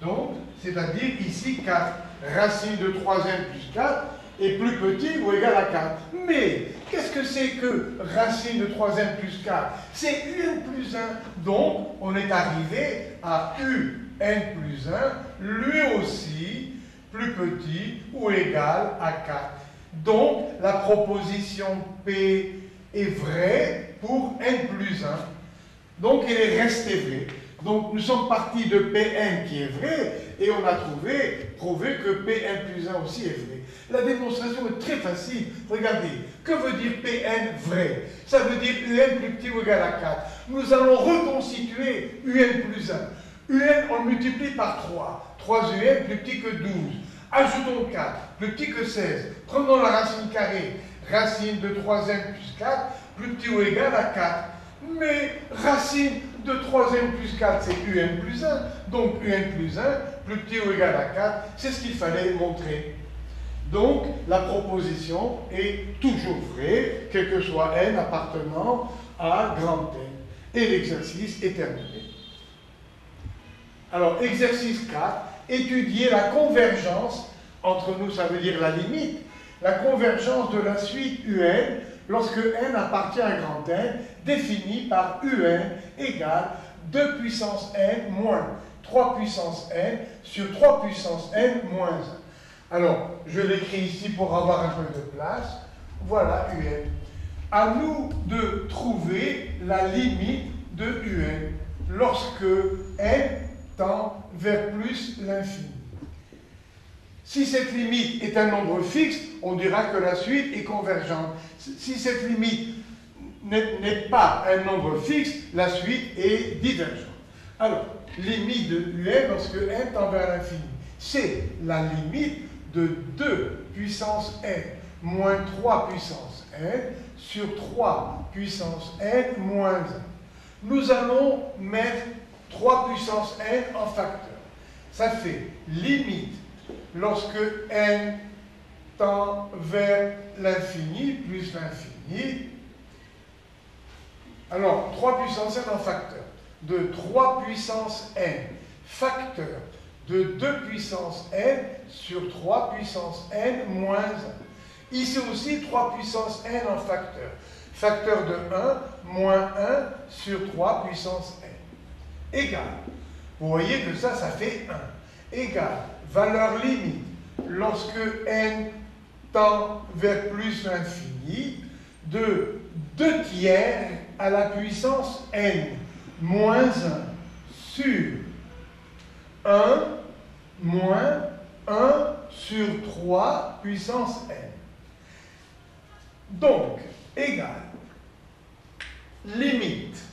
Donc, c'est-à-dire ici 4. Racine de 3n plus 4 est plus petit ou égal à 4. Mais qu'est-ce que c'est que racine de 3n plus 4 C'est un plus 1. Donc, on est arrivé à un plus 1, lui aussi plus petit ou égal à 4. Donc, la proposition P est vraie pour n plus 1. Donc, elle est restée vraie. Donc, nous sommes partis de Pn qui est vrai et on a trouvé, prouvé que Pn plus 1 aussi est vrai. La démonstration est très facile. Regardez, que veut dire Pn vrai? Ça veut dire Un plus petit ou égal à 4. Nous allons reconstituer Un plus 1. Un, on multiplie par 3. 3 Un plus petit que 12. Ajoutons 4, plus petit que 16. Prenons la racine carrée. Racine de 3n plus 4, plus petit ou égal à 4. Mais racine de 3n plus 4, c'est un plus 1. Donc un plus 1, plus petit ou égal à 4, c'est ce qu'il fallait montrer. Donc la proposition est toujours vraie, quel que soit n appartenant à grand N. Et l'exercice est terminé. Alors, exercice 4, étudier la convergence, entre nous ça veut dire la limite, la convergence de la suite UN lorsque n appartient à grand N, définie par UN égale 2 puissance n moins 3 puissance n sur 3 puissance n moins 1. Alors, je l'écris ici pour avoir un peu de place. Voilà UN. À nous de trouver la limite de UN lorsque n tend vers plus l'infini. Si cette limite est un nombre fixe, on dira que la suite est convergente. Si cette limite n'est pas un nombre fixe, la suite est divergente. Alors, limite de un lorsque n tend vers l'infini, c'est la limite de 2 puissance n moins 3 puissance n sur 3 puissance n moins 1. Nous allons mettre 3 puissance n en facteur. Ça fait limite lorsque n tend vers l'infini plus l'infini. Alors, 3 puissance n en facteur. De 3 puissance n facteur de 2 puissance n sur 3 puissance n moins 1. Ici aussi, 3 puissance n en facteur. Facteur de 1 moins 1 sur 3 puissance n égal. Vous voyez que ça, ça fait 1. Égal, valeur limite, lorsque n tend vers plus l'infini, de 2 tiers à la puissance n moins 1 sur 1 moins 1 sur 3 puissance n. Donc, égal, limite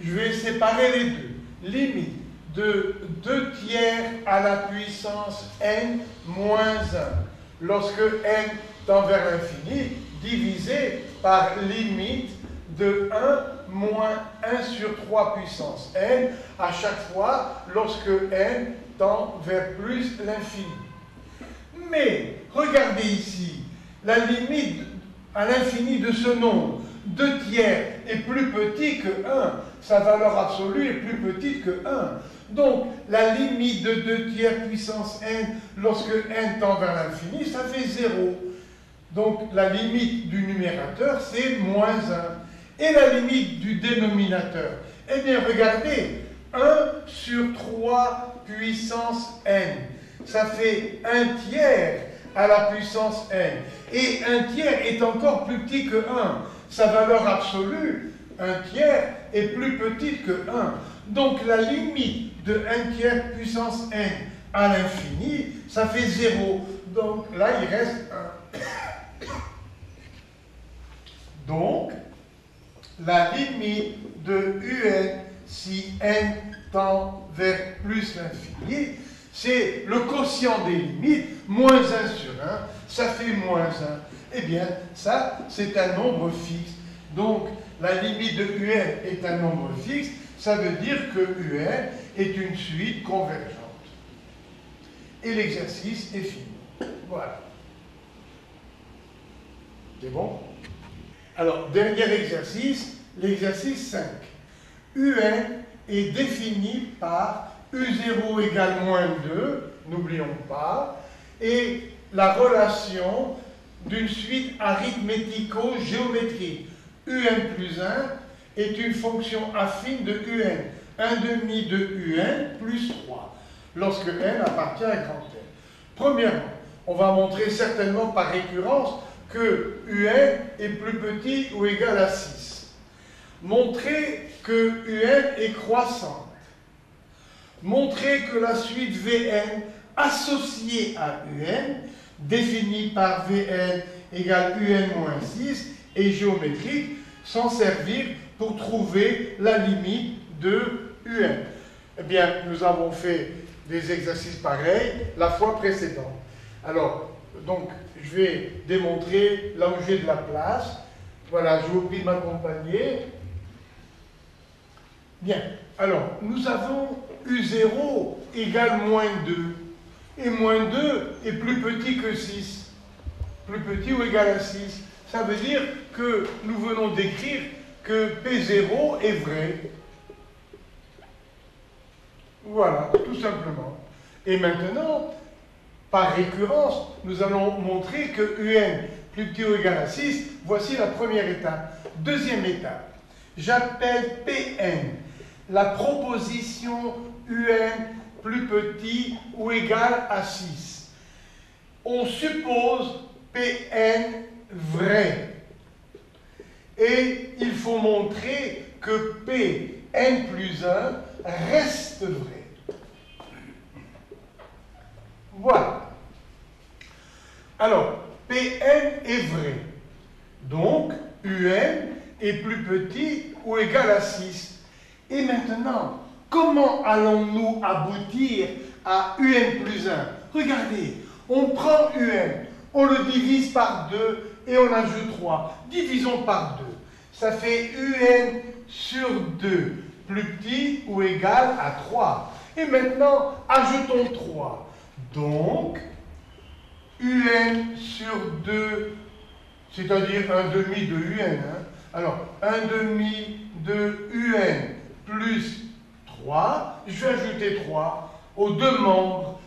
je vais séparer les deux. Limite de 2 tiers à la puissance n moins 1 lorsque n tend vers l'infini, divisé par limite de 1 moins 1 sur 3 puissance n à chaque fois lorsque n tend vers plus l'infini. Mais regardez ici, la limite à l'infini de ce nombre, 2 tiers, est plus petit que 1 sa valeur absolue est plus petite que 1. Donc, la limite de 2 tiers puissance n lorsque n tend vers l'infini, ça fait 0. Donc, la limite du numérateur, c'est moins 1. Et la limite du dénominateur? Eh bien, regardez, 1 sur 3 puissance n. Ça fait 1 tiers à la puissance n. Et 1 tiers est encore plus petit que 1. Sa valeur absolue, un tiers est plus petite que 1. Donc la limite de 1 tiers puissance n à l'infini, ça fait 0. Donc là, il reste 1. Donc, la limite de un si n tend vers plus l'infini, c'est le quotient des limites, moins 1 sur 1, ça fait moins 1. Eh bien, ça, c'est un nombre fixe. Donc, la limite de UN est un nombre fixe, ça veut dire que UN est une suite convergente. Et l'exercice est fini. Voilà. C'est bon? Alors, dernier exercice, l'exercice 5. UN est défini par U0 égale moins 2, n'oublions pas, et la relation d'une suite arithmético-géométrique. UN plus 1 est une fonction affine de UN, 1 demi de UN plus 3, lorsque n appartient à grand N. Premièrement, on va montrer certainement par récurrence que UN est plus petit ou égal à 6. Montrer que UN est croissante. Montrer que la suite Vn associée à UN, définie par Vn égale UN-6, est géométrique, s'en servir pour trouver la limite de UN. Eh bien, nous avons fait des exercices pareils la fois précédente. Alors, donc, je vais démontrer là où j'ai de la place. Voilà, je vous prie de m'accompagner. Bien, alors, nous avons U0 égale moins 2. Et moins 2 est plus petit que 6. Plus petit ou égal à 6. Ça veut dire que nous venons d'écrire que P0 est vrai. Voilà, tout simplement. Et maintenant, par récurrence, nous allons montrer que UN plus petit ou égal à 6, voici la première étape. Deuxième étape, j'appelle PN la proposition UN plus petit ou égal à 6. On suppose PN vrai. Et il faut montrer que Pn plus 1 reste vrai. Voilà. Alors, Pn est vrai. Donc, Un est plus petit ou égal à 6. Et maintenant, comment allons-nous aboutir à UN plus 1 Regardez, on prend UN, on le divise par 2 et on ajoute 3. Divisons par 2. Ça fait UN sur 2, plus petit ou égal à 3. Et maintenant, ajoutons 3. Donc, UN sur 2, c'est-à-dire un demi de UN. Hein. Alors, un demi de UN plus 3, je vais ajouter 3 aux deux membres,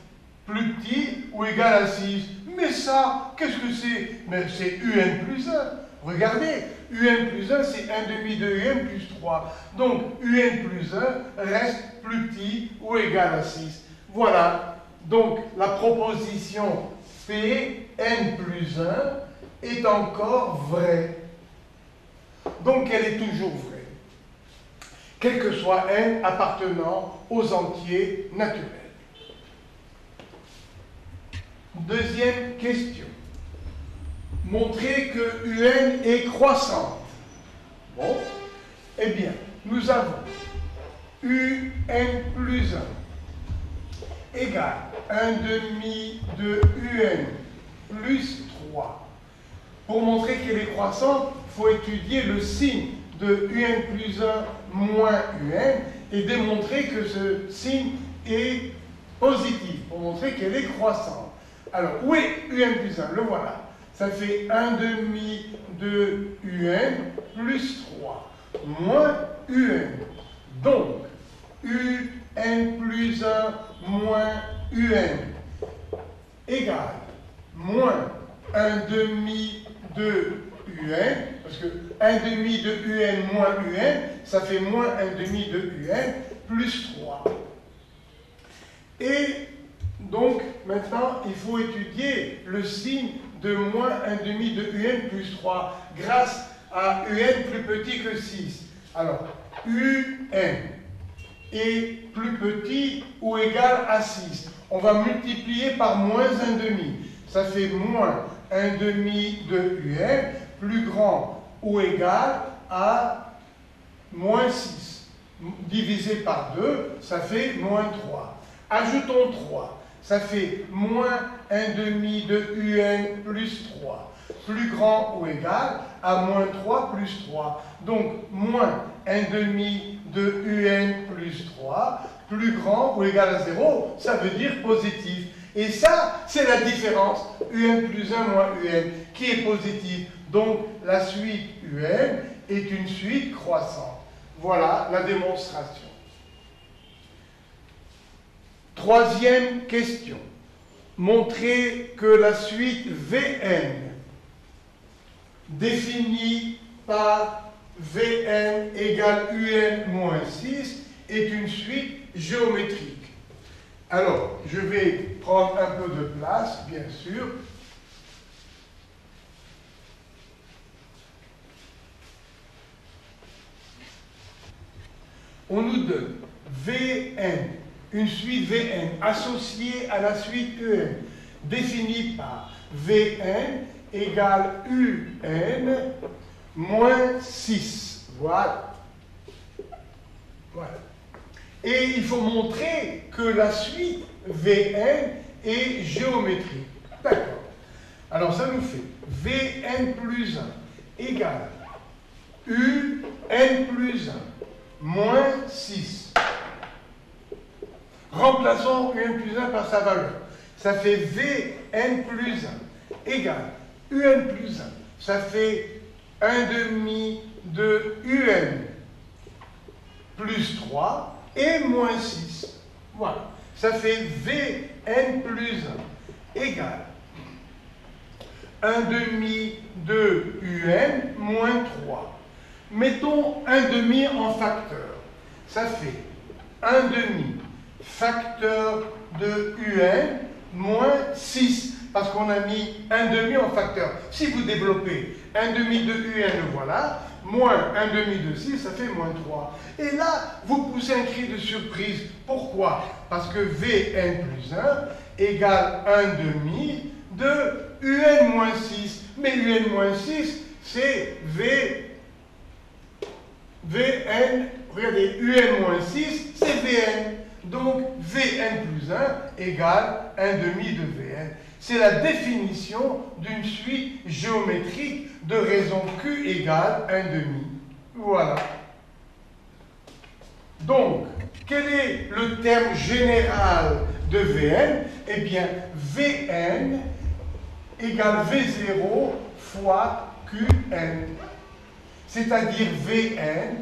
plus petit ou égal à 6. Mais ça, qu'est-ce que c'est? Mais c'est UN plus 1. Regardez, UN plus 1, c'est 1 demi de UN plus 3. Donc, UN plus 1 reste plus petit ou égal à 6. Voilà. Donc, la proposition Pn plus 1 est encore vraie. Donc, elle est toujours vraie. Quel que soit n appartenant aux entiers naturels. Deuxième question. Montrer que UN est croissante. Bon, eh bien, nous avons UN plus 1 égale 1 demi de UN plus 3. Pour montrer qu'elle est croissante, il faut étudier le signe de UN plus 1 moins UN et démontrer que ce signe est positif, pour montrer qu'elle est croissante. Alors, où est UN plus 1 Le voilà. Ça fait 1 demi de UN plus 3 moins UN. Donc, UN plus 1 moins UN égale moins 1 demi de UN, parce que 1 demi de UN moins UN, ça fait moins 1 demi de UN plus 3. Et donc, maintenant, il faut étudier le signe de moins 1 demi de UN plus 3 grâce à UN plus petit que 6. Alors, UN est plus petit ou égal à 6. On va multiplier par moins 1 demi. Ça fait moins 1 demi de UN plus grand ou égal à moins 6. Divisé par 2, ça fait moins 3. Ajoutons 3 ça fait moins 1 demi de UN plus 3, plus grand ou égal à moins 3 plus 3. Donc, moins 1 demi de UN plus 3, plus grand ou égal à 0, ça veut dire positif. Et ça, c'est la différence UN plus 1 moins UN, qui est positive. Donc, la suite UN est une suite croissante. Voilà la démonstration. Troisième question. Montrer que la suite Vn définie par Vn égale Un moins 6 est une suite géométrique. Alors, je vais prendre un peu de place, bien sûr. On nous donne Vn, une suite Vn associée à la suite Un, définie par Vn égale Un moins 6. Voilà. Voilà. Et il faut montrer que la suite Vn est géométrique. D'accord. Alors ça nous fait Vn plus 1 égale Un plus 1 moins 6. Remplaçons Un plus 1 par sa valeur. Ça fait Vn plus 1 égale Un plus 1. Ça fait 1 demi de Un plus 3 et moins 6. Voilà. Ça fait Vn plus 1 égale 1 demi de Un moins 3. Mettons 1 demi en facteur. Ça fait 1 demi facteur de Un moins 6 parce qu'on a mis 1 demi en facteur. Si vous développez 1 demi de Un, voilà, moins 1 demi de 6, ça fait moins 3. Et là, vous poussez un cri de surprise. Pourquoi? Parce que Vn plus 1 égale 1 demi de Un moins 6. Mais Un moins 6, c'est V... Vn, regardez, Un moins 6, c'est Vn. Donc Vn plus 1 égale 1 demi de Vn. C'est la définition d'une suite géométrique de raison Q égale 1 demi. Voilà. Donc, quel est le terme général de Vn? Eh bien, Vn égale V0 fois Qn. C'est-à-dire Vn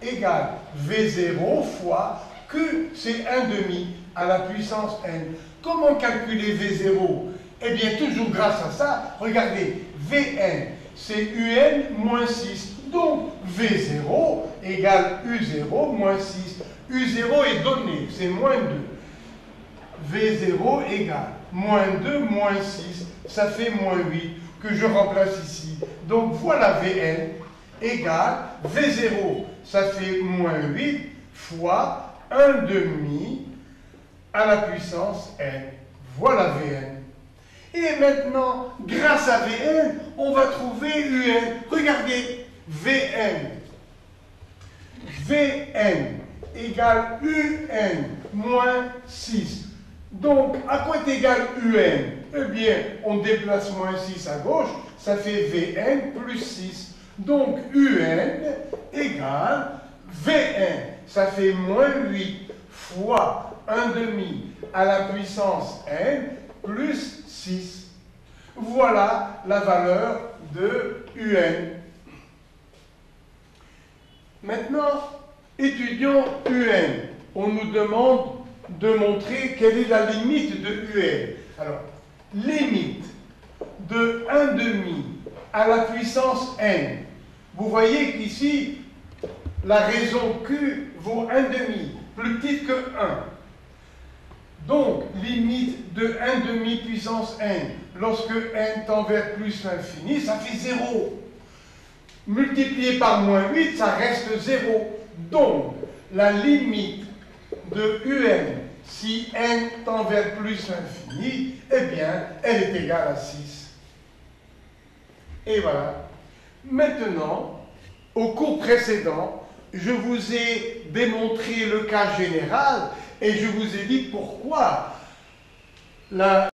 égale V0 fois Q, c'est 1 demi à la puissance n. Comment calculer V0 Eh bien, toujours grâce à ça, regardez, Vn, c'est Un moins 6. Donc, V0 égale U0 moins 6. U0 est donné, c'est moins 2. V0 égale moins 2 moins 6, ça fait moins 8 que je remplace ici. Donc voilà Vn égale V0, ça fait moins 8 fois 1 demi à la puissance n. Voilà Vn. Et maintenant, grâce à Vn, on va trouver Un. Regardez, Vn. Vn égale Un moins 6. Donc, à quoi est égal Un? Eh bien, on déplace moins 6 à gauche, ça fait Vn plus 6. Donc, Un égale Vn, ça fait moins 8 fois 1 demi à la puissance n plus 6. Voilà la valeur de Un. Maintenant, étudions Un. On nous demande de montrer quelle est la limite de Un. Alors, limite de 1 demi à la puissance n. Vous voyez qu'ici, la raison Q vaut 1 demi, plus petite que 1. Donc, limite de 1 demi puissance n, lorsque n tend vers plus l'infini, ça fait 0. Multiplié par moins 8, ça reste 0. Donc, la limite de un, si n tend vers plus l'infini, eh bien, elle est égale à 6. Et voilà. Maintenant, au cours précédent, je vous ai démontré le cas général et je vous ai dit pourquoi la